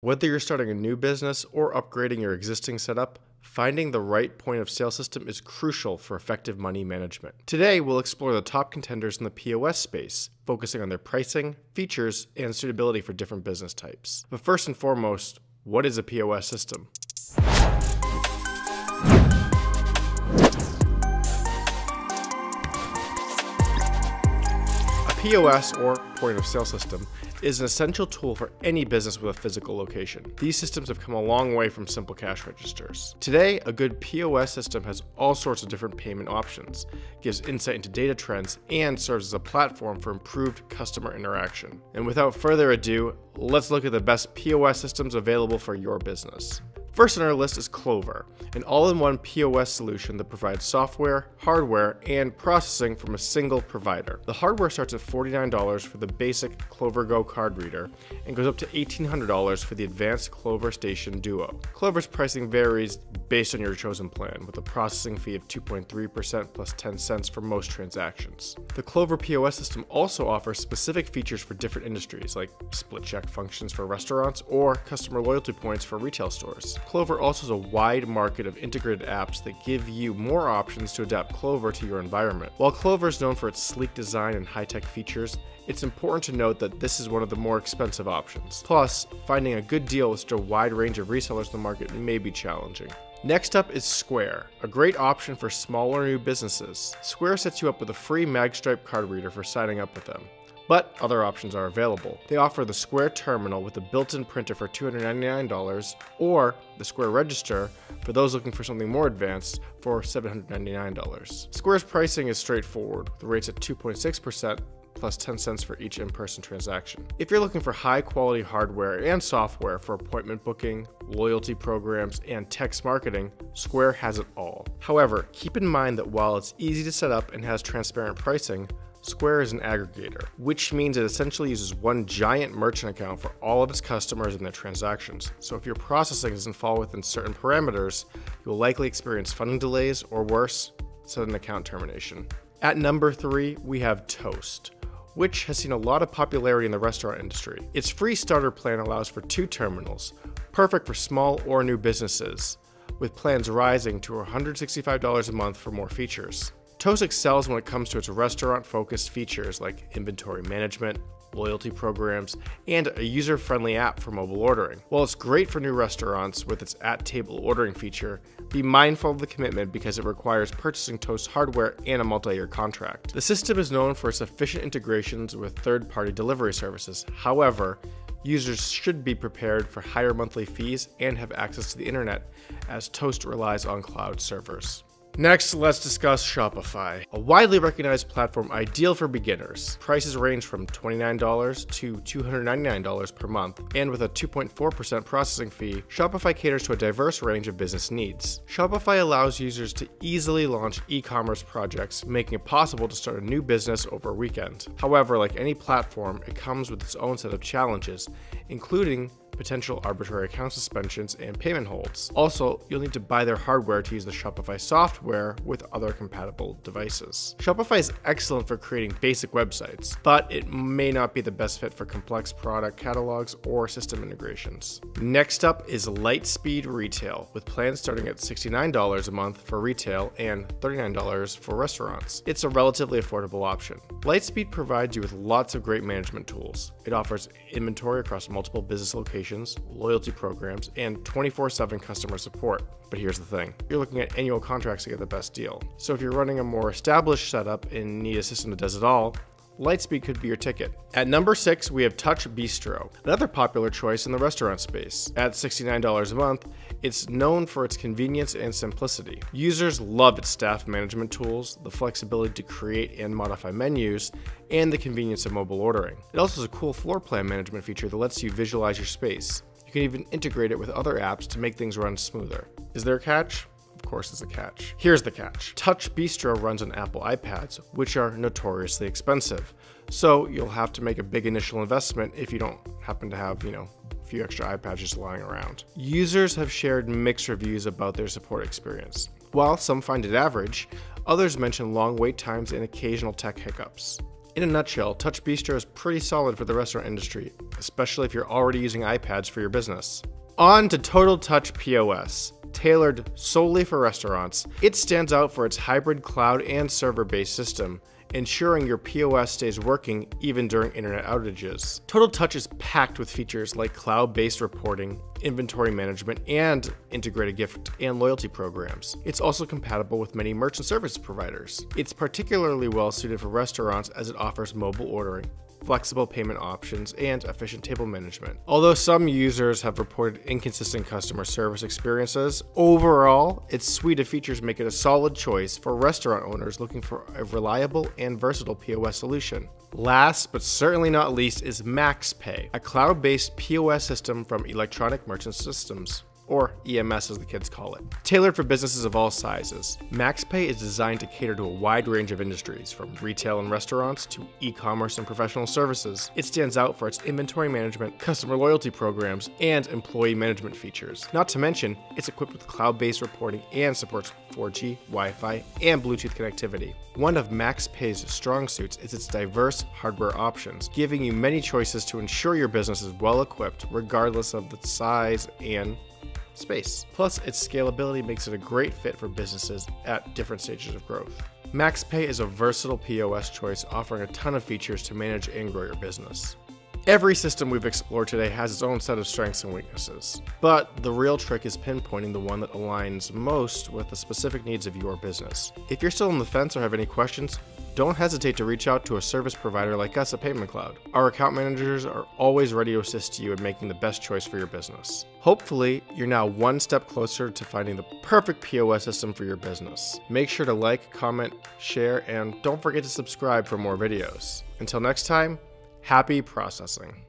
Whether you're starting a new business or upgrading your existing setup, finding the right point of sale system is crucial for effective money management. Today, we'll explore the top contenders in the POS space, focusing on their pricing, features, and suitability for different business types. But first and foremost, what is a POS system? POS, or point of sale system, is an essential tool for any business with a physical location. These systems have come a long way from simple cash registers. Today, a good POS system has all sorts of different payment options, gives insight into data trends, and serves as a platform for improved customer interaction. And without further ado, let's look at the best POS systems available for your business. First on our list is Clover, an all-in-one POS solution that provides software, hardware, and processing from a single provider. The hardware starts at $49 for the basic Clover Go card reader and goes up to $1,800 for the advanced Clover Station Duo. Clover's pricing varies based on your chosen plan, with a processing fee of 2.3% plus 10 cents for most transactions. The Clover POS system also offers specific features for different industries, like split check functions for restaurants or customer loyalty points for retail stores. Clover also has a wide market of integrated apps that give you more options to adapt Clover to your environment. While Clover is known for its sleek design and high-tech features, it's important to note that this is one of the more expensive options. Plus, finding a good deal with such a wide range of resellers in the market may be challenging. Next up is Square, a great option for smaller new businesses. Square sets you up with a free MagStripe card reader for signing up with them but other options are available. They offer the Square Terminal with a built-in printer for $299 or the Square Register for those looking for something more advanced for $799. Square's pricing is straightforward, with rates at 2.6% plus 10 cents for each in-person transaction. If you're looking for high quality hardware and software for appointment booking, loyalty programs, and text marketing, Square has it all. However, keep in mind that while it's easy to set up and has transparent pricing, Square is an aggregator, which means it essentially uses one giant merchant account for all of its customers and their transactions. So if your processing doesn't fall within certain parameters, you'll likely experience funding delays or worse, sudden account termination. At number three, we have Toast which has seen a lot of popularity in the restaurant industry. Its free starter plan allows for two terminals, perfect for small or new businesses, with plans rising to $165 a month for more features. Toast excels when it comes to its restaurant focused features like inventory management, loyalty programs, and a user friendly app for mobile ordering. While it's great for new restaurants with its at table ordering feature, be mindful of the commitment because it requires purchasing Toast hardware and a multi year contract. The system is known for its efficient integrations with third party delivery services. However, users should be prepared for higher monthly fees and have access to the internet, as Toast relies on cloud servers. Next, let's discuss Shopify, a widely recognized platform ideal for beginners. Prices range from $29 to $299 per month, and with a 2.4% processing fee, Shopify caters to a diverse range of business needs. Shopify allows users to easily launch e commerce projects, making it possible to start a new business over a weekend. However, like any platform, it comes with its own set of challenges, including potential arbitrary account suspensions, and payment holds. Also, you'll need to buy their hardware to use the Shopify software with other compatible devices. Shopify is excellent for creating basic websites, but it may not be the best fit for complex product catalogs or system integrations. Next up is Lightspeed Retail, with plans starting at $69 a month for retail and $39 for restaurants. It's a relatively affordable option. Lightspeed provides you with lots of great management tools. It offers inventory across multiple business locations loyalty programs, and 24 7 customer support. But here's the thing you're looking at annual contracts to get the best deal. So if you're running a more established setup and need a system that does it all, Lightspeed could be your ticket. At number 6, we have Touch Bistro, another popular choice in the restaurant space. At $69 a month, it's known for its convenience and simplicity. Users love its staff management tools, the flexibility to create and modify menus, and the convenience of mobile ordering. It also has a cool floor plan management feature that lets you visualize your space. You can even integrate it with other apps to make things run smoother. Is there a catch? Of course, is a catch. Here's the catch Touch Bistro runs on Apple iPads, which are notoriously expensive. So you'll have to make a big initial investment if you don't happen to have, you know, a few extra iPads just lying around. Users have shared mixed reviews about their support experience. While some find it average, others mention long wait times and occasional tech hiccups. In a nutshell, Touch Bistro is pretty solid for the restaurant industry, especially if you're already using iPads for your business. On to Total Touch POS. Tailored solely for restaurants, it stands out for its hybrid cloud and server based system ensuring your POS stays working even during internet outages. Total Touch is packed with features like cloud-based reporting, inventory management, and integrated gift and loyalty programs. It's also compatible with many merchant service providers. It's particularly well suited for restaurants as it offers mobile ordering, flexible payment options, and efficient table management. Although some users have reported inconsistent customer service experiences, overall, its suite of features make it a solid choice for restaurant owners looking for a reliable and versatile POS solution. Last but certainly not least is MaxxPay, a cloud based POS system from Electronic Merchant Systems or EMS as the kids call it. Tailored for businesses of all sizes, MaxxPay is designed to cater to a wide range of industries, from retail and restaurants to e-commerce and professional services. It stands out for its inventory management, customer loyalty programs, and employee management features. Not to mention, it's equipped with cloud-based reporting and supports 4G, Wi-Fi, and Bluetooth connectivity. One of MaxxPay's strong suits is its diverse hardware options, giving you many choices to ensure your business is well equipped regardless of the size and space. Plus, its scalability makes it a great fit for businesses at different stages of growth. MaxxPay is a versatile POS choice offering a ton of features to manage and grow your business. Every system we've explored today has its own set of strengths and weaknesses, but the real trick is pinpointing the one that aligns most with the specific needs of your business. If you're still on the fence or have any questions, don't hesitate to reach out to a service provider like us at Payment Cloud. Our account managers are always ready to assist you in making the best choice for your business. Hopefully, you're now one step closer to finding the perfect POS system for your business. Make sure to like, comment, share, and don't forget to subscribe for more videos. Until next time, happy processing.